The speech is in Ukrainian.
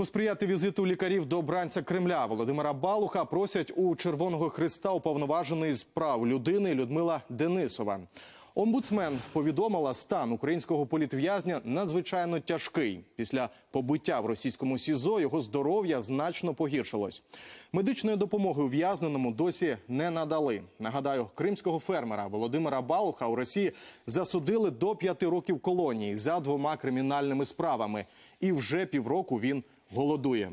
Посприяти візиту лікарів до бранця Кремля Володимира Балуха просять у Червоного Христа уповноважений з прав людини Людмила Денисова. Омбудсмен повідомила, стан українського політв'язня надзвичайно тяжкий. Після побиття в російському СІЗО його здоров'я значно погіршилось. Медичної допомоги ув'язненому досі не надали. Нагадаю, кримського фермера Володимира Балуха у Росії засудили до п'яти років колонії за двома кримінальними справами. І вже півроку він голодує.